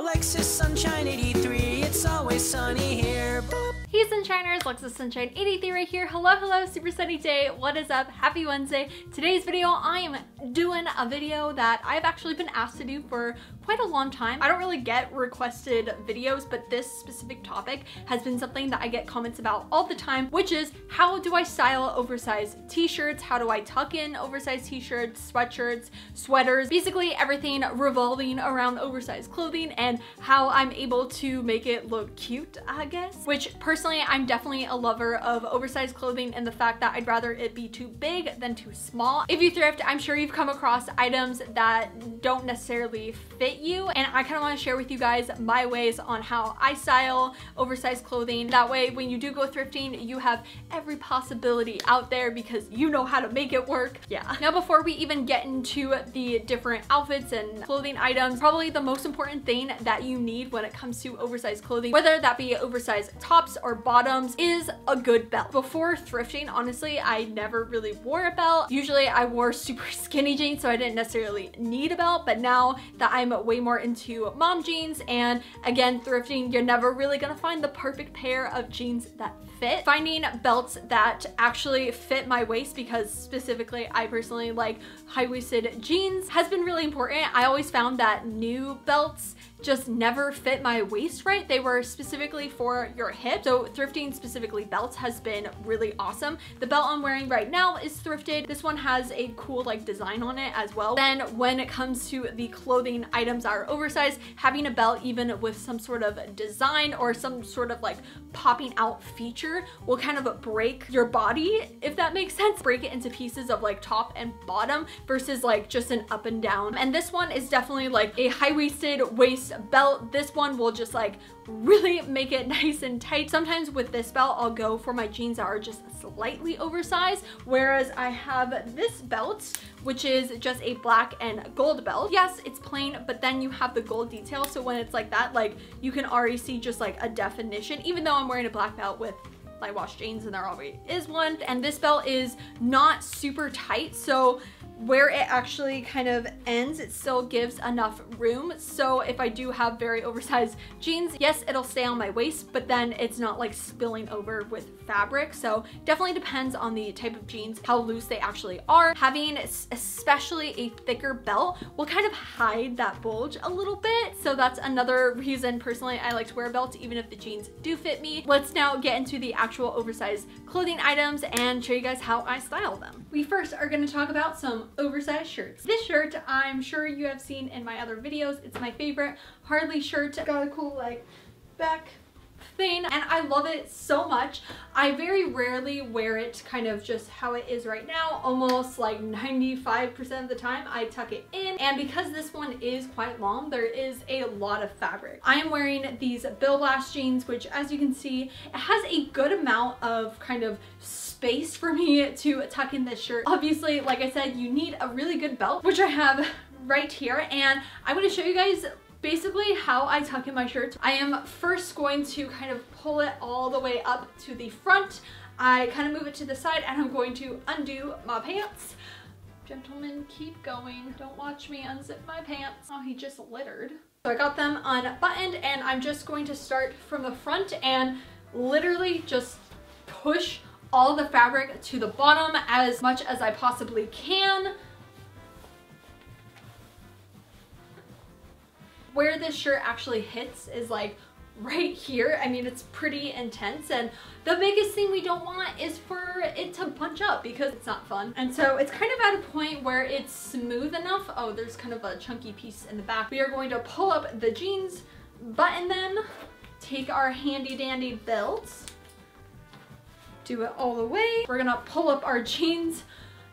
Alexa Sunshine 83, it's always sunny here. Boop. Hey Sunshiners, Alexa Sunshine 83 right here. Hello, hello, super sunny day. What is up? Happy Wednesday. Today's video, I am doing a video that I've actually been asked to do for quite a long time. I don't really get requested videos, but this specific topic has been something that I get comments about all the time, which is how do I style oversized t-shirts? How do I tuck in oversized t-shirts, sweatshirts, sweaters, basically everything revolving around oversized clothing and how I'm able to make it look cute, I guess, which personally Personally, I'm definitely a lover of oversized clothing and the fact that I'd rather it be too big than too small. If you thrift, I'm sure you've come across items that don't necessarily fit you and I kind of want to share with you guys my ways on how I style oversized clothing. That way, when you do go thrifting, you have every possibility out there because you know how to make it work. Yeah. Now, before we even get into the different outfits and clothing items, probably the most important thing that you need when it comes to oversized clothing, whether that be oversized tops or bottoms is a good belt. Before thrifting, honestly, I never really wore a belt. Usually I wore super skinny jeans, so I didn't necessarily need a belt, but now that I'm way more into mom jeans. And again, thrifting, you're never really gonna find the perfect pair of jeans that fit. Finding belts that actually fit my waist because specifically I personally like high-waisted jeans has been really important. I always found that new belts just never fit my waist right. They were specifically for your hip. So thrifting specifically belts has been really awesome. The belt I'm wearing right now is thrifted. This one has a cool like design on it as well. Then when it comes to the clothing items that are oversized, having a belt even with some sort of design or some sort of like popping out feature will kind of break your body, if that makes sense. Break it into pieces of like top and bottom versus like just an up and down. And this one is definitely like a high-waisted waist belt. This one will just like really make it nice and tight. Sometimes with this belt, I'll go for my jeans that are just slightly oversized, whereas I have this belt, which is just a black and gold belt. Yes, it's plain, but then you have the gold detail. So when it's like that, like you can already see just like a definition, even though I'm wearing a black belt with I wash jeans and there already is one. And this belt is not super tight. So where it actually kind of ends, it still gives enough room. So if I do have very oversized jeans, yes, it'll stay on my waist, but then it's not like spilling over with fabric. So definitely depends on the type of jeans, how loose they actually are. Having especially a thicker belt will kind of hide that bulge a little bit. So that's another reason personally I like to wear a belt even if the jeans do fit me. Let's now get into the actual oversized clothing items and show you guys how I style them. We first are gonna talk about some oversized shirts. This shirt, I'm sure you have seen in my other videos. It's my favorite Harley shirt. Got a cool like back thing and I love it so much. I very rarely wear it kind of just how it is right now. Almost like 95% of the time I tuck it in and because this one is quite long there is a lot of fabric. I am wearing these Bill Blass jeans which as you can see it has a good amount of kind of space for me to tuck in this shirt. Obviously like I said you need a really good belt which I have right here and I'm to show you guys basically how I tuck in my shirts. I am first going to kind of pull it all the way up to the front. I kind of move it to the side and I'm going to undo my pants. Gentlemen, keep going. Don't watch me unzip my pants. Oh, he just littered. So I got them unbuttoned and I'm just going to start from the front and literally just push all the fabric to the bottom as much as I possibly can. where this shirt actually hits is like right here. I mean, it's pretty intense and the biggest thing we don't want is for it to bunch up because it's not fun. And so it's kind of at a point where it's smooth enough. Oh, there's kind of a chunky piece in the back. We are going to pull up the jeans, button them, take our handy dandy belts, do it all the way. We're gonna pull up our jeans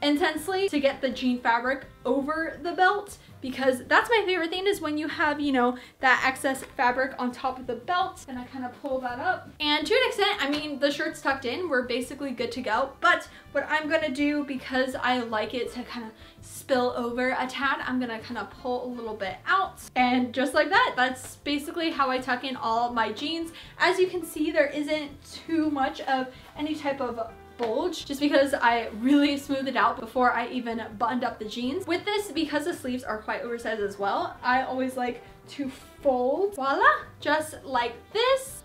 intensely to get the jean fabric over the belt because that's my favorite thing is when you have, you know, that excess fabric on top of the belt and I kind of pull that up. And to an extent, I mean, the shirt's tucked in, we're basically good to go. But what I'm gonna do because I like it to kind of spill over a tad, I'm gonna kind of pull a little bit out. And just like that, that's basically how I tuck in all my jeans. As you can see, there isn't too much of any type of bulge just because I really smoothed it out before I even buttoned up the jeans. With this, because the sleeves are quite oversized as well, I always like to fold. Voila, just like this.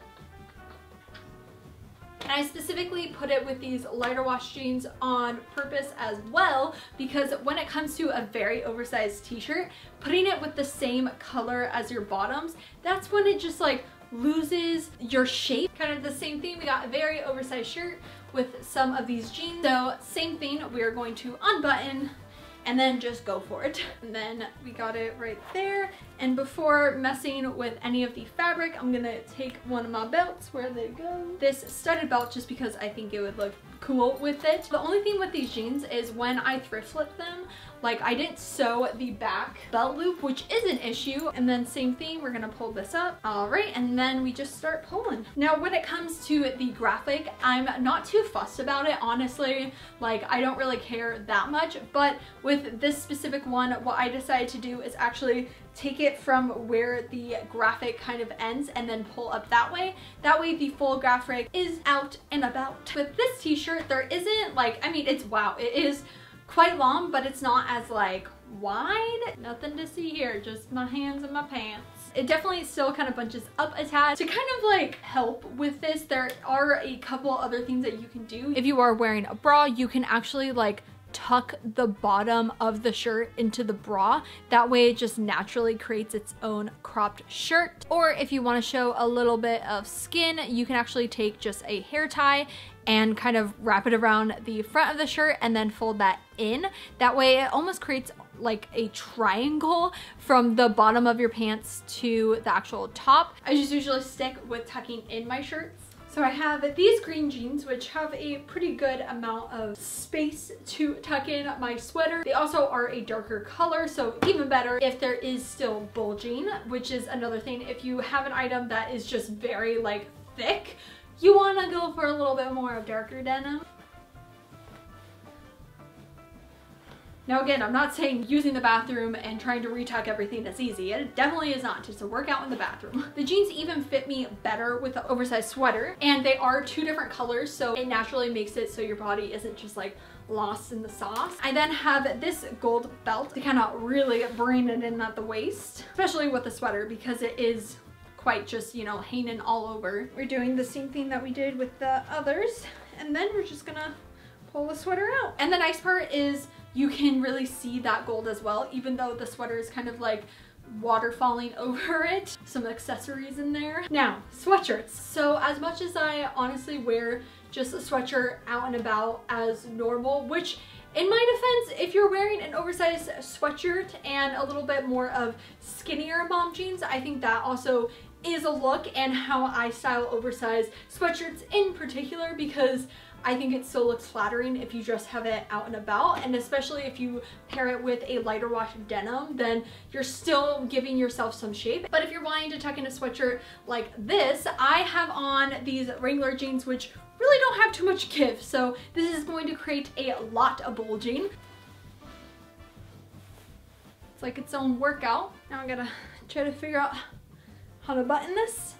And I specifically put it with these lighter wash jeans on purpose as well because when it comes to a very oversized t-shirt, putting it with the same color as your bottoms, that's when it just like loses your shape. Kind of the same thing, we got a very oversized shirt with some of these jeans. So same thing, we are going to unbutton and then just go for it. And then we got it right there. And before messing with any of the fabric, I'm gonna take one of my belts, where they go. This studded belt just because I think it would look cool with it. The only thing with these jeans is when I thrift flip them, like I didn't sew the back belt loop, which is an issue. And then same thing, we're gonna pull this up. All right, and then we just start pulling. Now, when it comes to the graphic, I'm not too fussed about it, honestly. Like I don't really care that much, but with this specific one, what I decided to do is actually take it from where the graphic kind of ends and then pull up that way. That way the full graphic is out and about. With this t-shirt, there isn't like, I mean, it's wow, it is quite long, but it's not as like wide. Nothing to see here, just my hands and my pants. It definitely still kind of bunches up attached. To kind of like help with this, there are a couple other things that you can do. If you are wearing a bra, you can actually like tuck the bottom of the shirt into the bra. That way it just naturally creates its own cropped shirt. Or if you want to show a little bit of skin, you can actually take just a hair tie and kind of wrap it around the front of the shirt and then fold that in. That way it almost creates like a triangle from the bottom of your pants to the actual top. I just usually stick with tucking in my shirts so I have these green jeans, which have a pretty good amount of space to tuck in my sweater. They also are a darker color, so even better if there is still bulging, which is another thing. If you have an item that is just very like thick, you wanna go for a little bit more of darker denim. Now again, I'm not saying using the bathroom and trying to retuck everything that's easy. It definitely is not, just a workout in the bathroom. The jeans even fit me better with the oversized sweater and they are two different colors so it naturally makes it so your body isn't just like lost in the sauce. I then have this gold belt to kind of really bring it in at the waist, especially with the sweater because it is quite just, you know, hanging all over. We're doing the same thing that we did with the others and then we're just gonna pull the sweater out. And the nice part is you can really see that gold as well, even though the sweater is kind of like water falling over it. Some accessories in there. Now, sweatshirts. So as much as I honestly wear just a sweatshirt out and about as normal, which in my defense, if you're wearing an oversized sweatshirt and a little bit more of skinnier mom jeans, I think that also is a look and how I style oversized sweatshirts in particular because I think it still looks flattering if you just have it out and about and especially if you pair it with a lighter wash denim then you're still giving yourself some shape. But if you're wanting to tuck in a sweatshirt like this, I have on these Wrangler jeans which really don't have too much give so this is going to create a lot of bulging. It's like its own workout. Now I gotta try to figure out how to button this.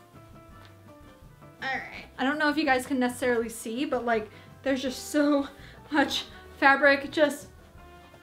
Alright. I don't know if you guys can necessarily see, but like there's just so much fabric just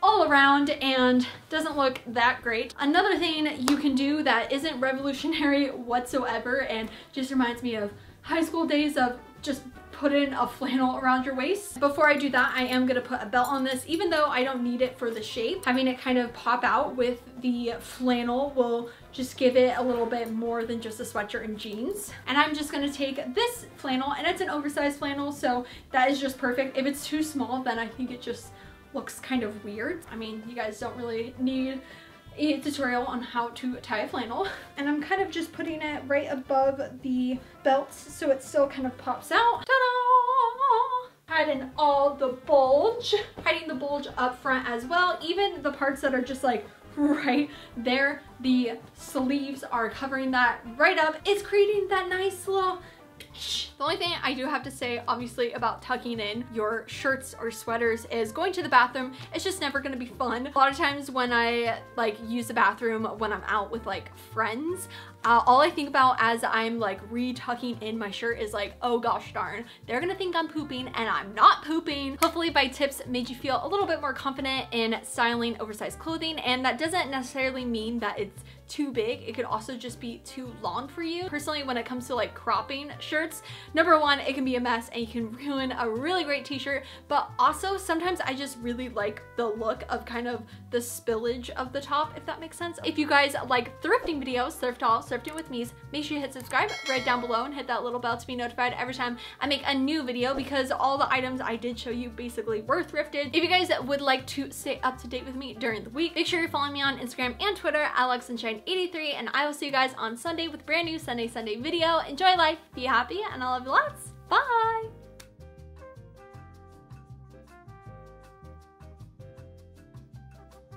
all around and doesn't look that great. Another thing you can do that isn't revolutionary whatsoever and just reminds me of high school days of just put in a flannel around your waist. Before I do that, I am gonna put a belt on this, even though I don't need it for the shape. Having it kind of pop out with the flannel will just give it a little bit more than just a sweatshirt and jeans. And I'm just gonna take this flannel, and it's an oversized flannel, so that is just perfect. If it's too small, then I think it just looks kind of weird. I mean, you guys don't really need a tutorial on how to tie a flannel. And I'm kind of just putting it right above the belts so it still kind of pops out. Ta-da! Hiding all the bulge. Hiding the bulge up front as well. Even the parts that are just like right there, the sleeves are covering that right up. It's creating that nice little the only thing I do have to say, obviously, about tucking in your shirts or sweaters is going to the bathroom. It's just never gonna be fun. A lot of times when I like use the bathroom when I'm out with like friends, uh, all I think about as I'm like re-tucking in my shirt is like, oh gosh darn, they're gonna think I'm pooping and I'm not pooping. Hopefully my tips made you feel a little bit more confident in styling oversized clothing and that doesn't necessarily mean that it's too big. It could also just be too long for you. Personally, when it comes to like cropping shirts, number one, it can be a mess and you can ruin a really great t-shirt, but also sometimes I just really like the look of kind of the spillage of the top, if that makes sense. If you guys like thrifting videos, thrift haul, thrifting with me's, make sure you hit subscribe right down below and hit that little bell to be notified every time I make a new video because all the items I did show you basically were thrifted. If you guys would like to stay up to date with me during the week, make sure you're following me on Instagram and Twitter, AlexaSunshine83, and I will see you guys on Sunday with brand new Sunday Sunday video. Enjoy life, be happy, and I love you lots. Bye!